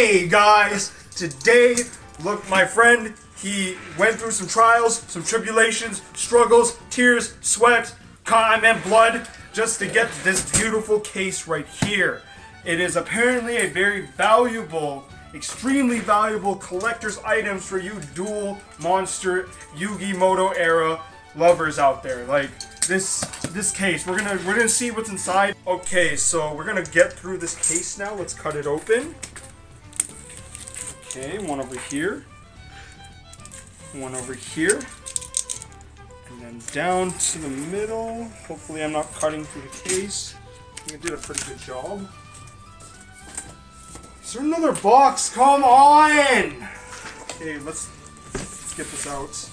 Hey guys, today, look, my friend, he went through some trials, some tribulations, struggles, tears, sweat, and blood just to get this beautiful case right here. It is apparently a very valuable, extremely valuable collector's items for you duel monster Yugi Moto era lovers out there. Like this this case, we're gonna we're gonna see what's inside. Okay, so we're gonna get through this case now. Let's cut it open. Okay, one over here. One over here. And then down to the middle. Hopefully I'm not cutting through the case. I think I did a pretty good job. Is there another box? Come on! Okay, let's, let's get this out.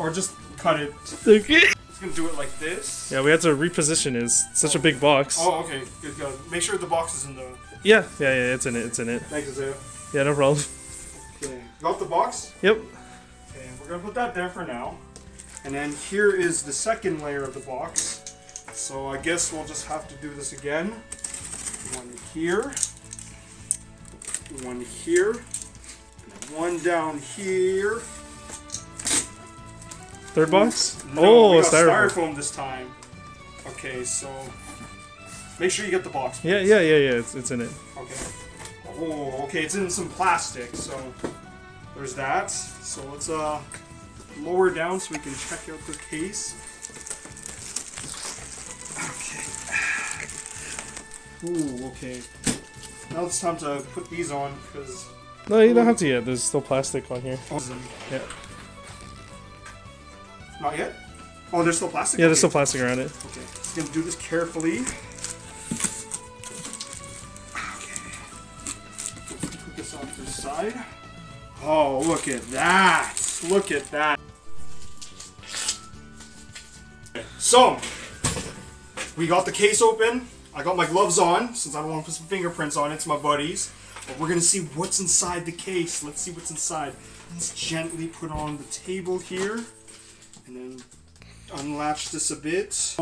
Or just cut it. Okay. Just gonna do it like this. Yeah, we had to reposition. It's such a big box. Oh, okay. Good, good. Make sure the box is in the... Yeah, yeah, yeah. It's in it. It's in it. Thanks, Isaiah. Yeah, no problem. Okay. Got the box? Yep. Okay, we're gonna put that there for now. And then here is the second layer of the box. So I guess we'll just have to do this again. One here. One here. One down here. Third box. No, oh, we got styrofoam. styrofoam this time. Okay, so make sure you get the box. Yeah, yeah, yeah, yeah. It's, it's in it. Okay. Oh, okay, it's in some plastic, so there's that. So let's uh lower down so we can check out the case. Okay. Ooh, okay. Now it's time to put these on because No, you don't have to yet. There's still plastic on here. Yeah. not yet. Oh, there's still plastic. Yeah, there's still plastic around it. Okay, just gonna do this carefully. Side. Oh, look at that! Look at that! So, we got the case open. I got my gloves on since I don't want to put some fingerprints on it. It's my buddies. But we're gonna see what's inside the case. Let's see what's inside. Let's gently put on the table here, and then unlatch this a bit.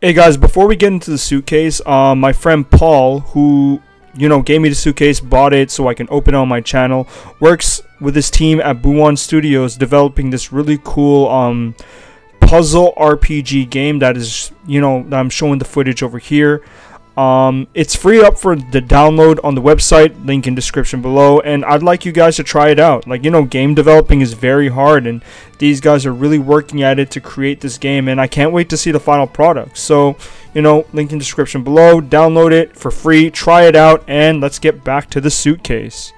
Hey guys, before we get into the suitcase, um, my friend Paul, who you know gave me the suitcase, bought it so I can open it on my channel, works with his team at Buwan Studios, developing this really cool um, puzzle RPG game that is you know that I'm showing the footage over here. Um, it's free up for the download on the website, link in description below, and I'd like you guys to try it out. Like you know, game developing is very hard, and these guys are really working at it to create this game, and I can't wait to see the final product. So, you know, link in description below. Download it for free, try it out, and let's get back to the suitcase.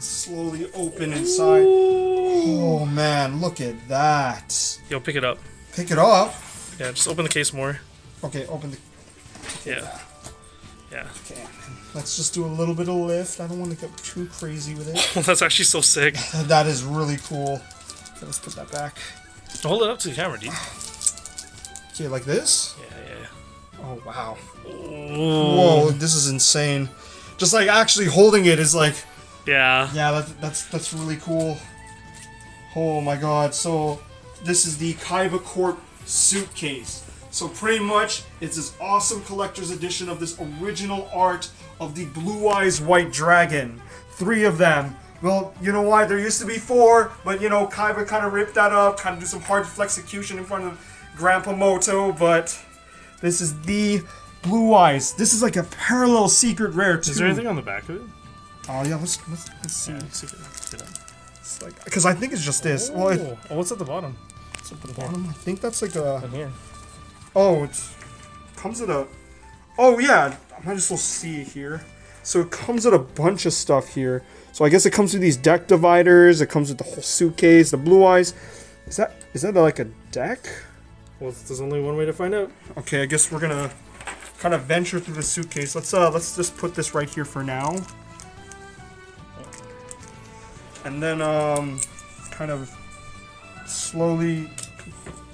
Slowly open inside. Oh man, look at that! Yo, pick it up. Pick it up. Yeah, just open the case more. Okay, open the. Yeah. Yeah. Okay, let's just do a little bit of lift. I don't want to get too crazy with it. Well, that's actually so sick. that is really cool. Okay, let's put that back. Hold it up to the camera, dude. Okay, like this. Yeah, yeah. Oh wow. Ooh. Whoa, this is insane. Just like actually holding it is like, Yeah. yeah, that's that's that's really cool. Oh my god. So this is the Kaiba Corp suitcase. So pretty much it's this awesome collector's edition of this original art of the Blue Eyes White Dragon. Three of them. Well, you know why? There used to be four, but you know, Kaiba kind of ripped that up, kind of do some hard execution in front of Grandpa Moto, but this is the Blue Eyes. This is like a parallel secret rare too. Is there anything on the back of it? Oh yeah, let's let's, let's see. Yeah, let's see it- It's like because I think it's just this. Well, it, Oh, oh, what's at the bottom? it's at the bottom. I think that's like a. In here. Oh, it comes with a. Oh yeah, I might as well see it here. So it comes with a bunch of stuff here. So I guess it comes with these deck dividers. It comes with the whole suitcase, the blue eyes. Is that is that like a deck? Well, there's only one way to find out. Okay, I guess we're gonna kind of venture through the suitcase. Let's uh let's just put this right here for now. And then um kind of slowly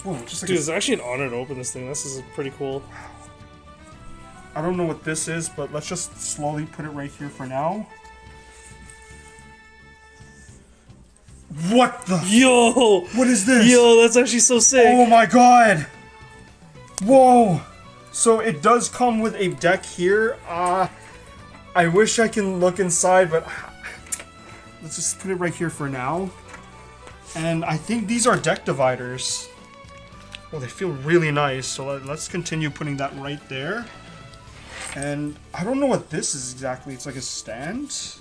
Whoa, just like Dude, a- it's actually an honor to open this thing. This is pretty cool. I don't know what this is, but let's just slowly put it right here for now. What the? Yo! What is this? Yo, that's actually so sick. Oh my god! Whoa! So it does come with a deck here. Uh, I wish I can look inside, but let's just put it right here for now. And I think these are deck dividers. Well, they feel really nice, so let- let's continue putting that right there. And I don't know what this is exactly. It's like a stand?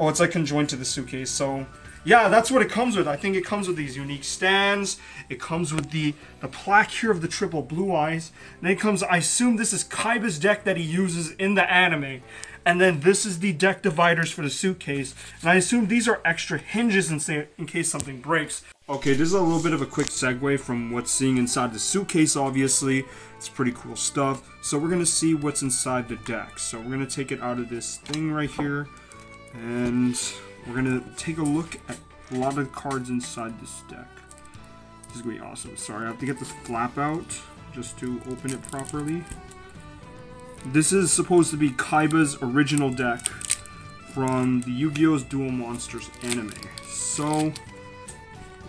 Oh, it's like conjoined to the suitcase, so... Yeah, that's what it comes with. I think it comes with these unique stands. It comes with the, the plaque here of the triple blue eyes. And then it comes, I assume this is Kaiba's deck that he uses in the anime. And then this is the deck dividers for the suitcase. And I assume these are extra hinges in, say, in case something breaks. Okay, this is a little bit of a quick segue from what's seeing inside the suitcase, obviously. It's pretty cool stuff. So we're going to see what's inside the deck. So we're going to take it out of this thing right here. And we're going to take a look at a lot of cards inside this deck. This is going to be awesome. Sorry, I have to get this flap out just to open it properly. This is supposed to be Kaiba's original deck from the Yu-Gi-Oh's Duel Monsters anime. So,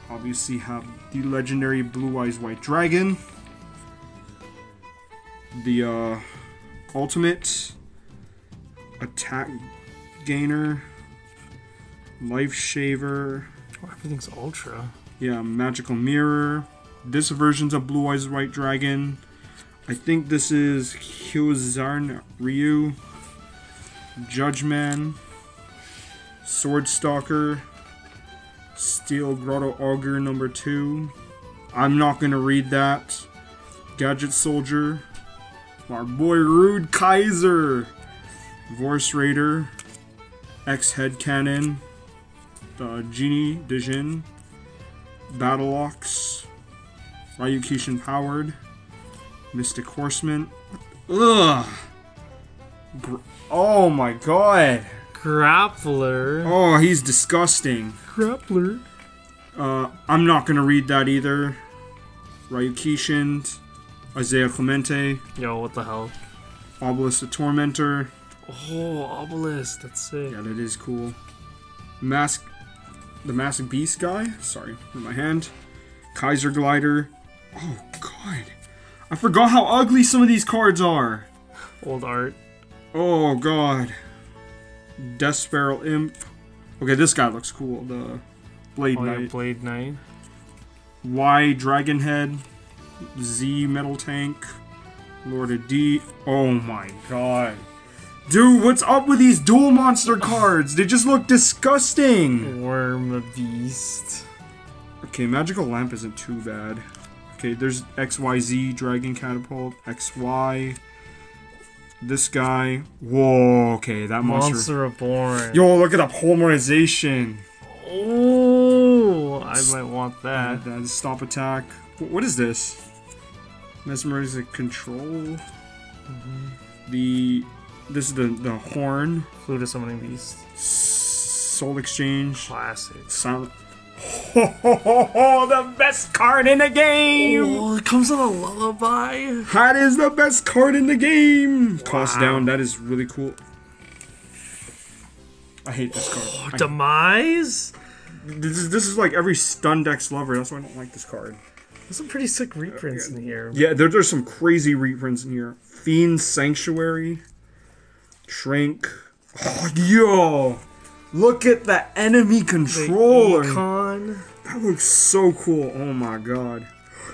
obviously have the legendary Blue Eyes White Dragon, the uh, ultimate attack gainer, life shaver, Oh, everything's ultra. yeah, magical mirror. This version's a Blue Eyes White Dragon. I think this is Hyozarn Ryu, Judgeman, Sword Stalker, Steel Grotto Augur number two. I'm not gonna read that. Gadget Soldier, our boy Rude Kaiser, Vorse Raider, X Head Cannon, the Genie Dijin, Battle Ox, Ryukishin Powered, Mystic Horseman. Ugh. Gr- oh my god. Grappler. Oh, he's disgusting. Grappler. Uh, I'm not gonna read that either. Ryukishin, Isaiah Clemente, Yo, what the hell? Obelisk the Tormentor. Oh, obelisk. That's sick. Yeah, that is cool. Mask, the Massive Beast guy. Sorry my hand. Kaiser Glider. Oh god, I forgot how ugly some of these cards are. Old art. Oh god. Death Sparrow Imp. Okay, this guy looks cool. The Blade Oh, yeah, Knight. Blade Knight. Y Dragon Head. Z Metal Tank. Lord of D. Oh my god. Dude, what's up with these duel monster cards? They just look disgusting. Worm Beast. Okay, Magical Lamp isn't too bad. Okay, there's XYZ Dragon Catapult, XY. This guy. Whoa, okay, that monster. Monster Reborn. Yo, look at the polymerization. Oh, I might want that. That stop attack. Wh- What is this? Mesmerize control. Mm-hmm. The this is the the horn. Fluid Summoning Beast. Soul exchange. Classic. Silent. the best card in the game. Oh, it comes with a lullaby. That is the best card in the game. Cost Wow. down. That is really cool. I hate this card. Oh, I- Demise? this is this is like every stun deck's lover. That's why I don't like this card. There's some pretty sick reprints in here. Yeah, there, there's some crazy reprints in here. Fiend Sanctuary, Shrink. Oh, yo, look at the enemy controller. Econ. That looks so cool. Oh my god.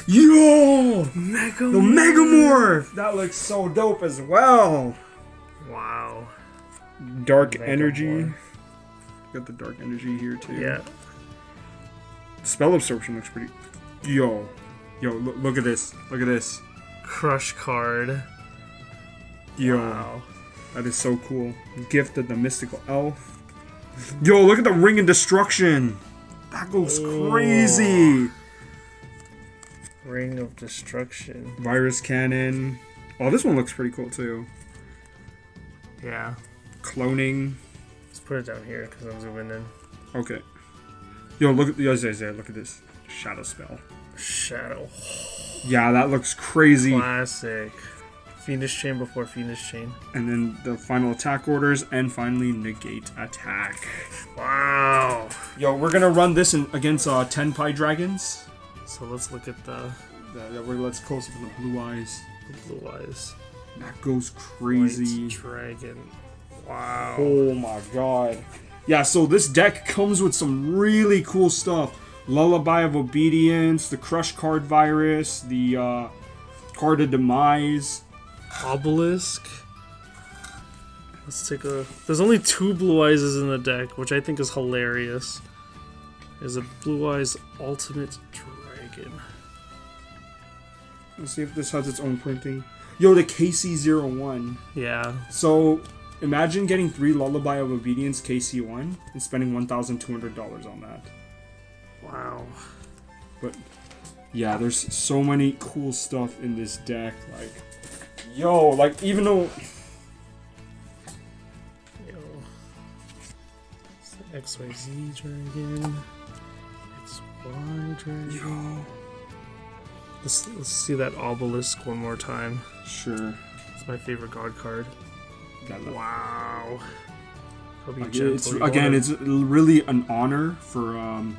Yo, Mega. the Megamorph. That looks so dope as well. Wow. Dark Megamorph. Energy. Got the Dark Energy here too. Yeah. Spell Absorption looks pretty. Yo, yo, look, look at this. Look at this. Crush card. Yo. Wow. That is so cool. Gift of the Mystical Elf. Yo, look at the Ring of Destruction. That goes crazy. Ring of Destruction. Virus Cannon. Oh, this one looks pretty cool too. Yeah. Cloning. Let's put it down here because I'm zooming in. Okay. Yo, look at yo, look at this. Shadow Spell. Shadow. Yeah, that looks crazy. Classic. Fiendish Chain before Fiendish Chain. And then the final attack orders, and finally negate attack. Wow. Yo, we're gonna run this in, against uh, Tenpai Dragons. So let's look at the, yeah, we're, let's close up on the blue eyes. the blue eyes. That goes White crazy. dragon. Wow. Oh my god. Yeah, so this deck comes with some really cool stuff. Lullaby of Obedience, the Crush Card Virus, the uh, Card of Demise. Obelisk. Let's take a. There's only two blue eyes in the deck, which I think is hilarious. Is a blue eyes ultimate dragon. Let's see if this has its own printing. Yo, the KC01. Yeah. So imagine getting three Lullaby of Obedience KC1 and spending $1,200 on that. Wow. But yeah, there's so many cool stuff in this deck. Like, yo, like even though Yo. XYZ dragon. XY dragon. yo, Let's, let's see that obelisk one more time. sure. It's my favorite god card. Got. Wow. I'll be Like, gentle. it's again, it's really an honor for um,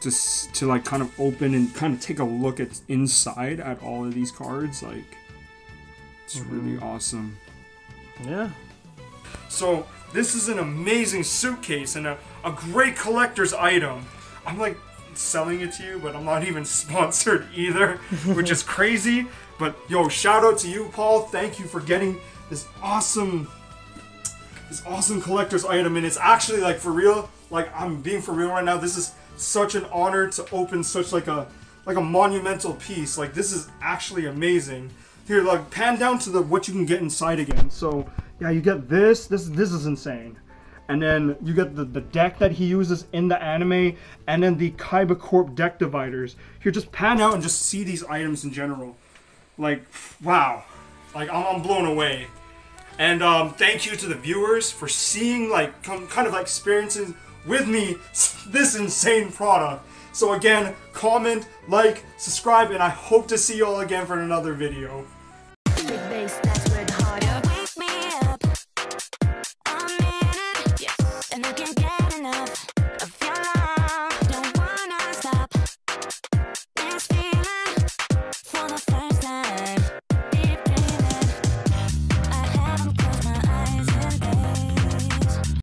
just to like kind of open and kind of take a look at inside at all of these cards. Like, it's really mm-hmm. awesome. yeah. So this is an amazing suitcase and a, a great collector's item. I'm like selling it to you, but I'm not even sponsored either, which is crazy. But yo, shout out to you, Paul. Thank you for getting this awesome this awesome collector's item and it's actually like for real like i'm being for real right now this is such an honor to open such like a like a monumental piece like this is actually amazing here like pan down to the what you can get inside again. So yeah you get this this this is insane. And then you get the, the deck that he uses in the anime and then the kaiba corp deck dividers. Here just pan out and just see these items in general. Like wow. Like i'm, I'm blown away. And um, thank you to the viewers for seeing, like, kind of like experiencing with me this insane product. So again, comment, like, subscribe, and I hope to see you all again for another video.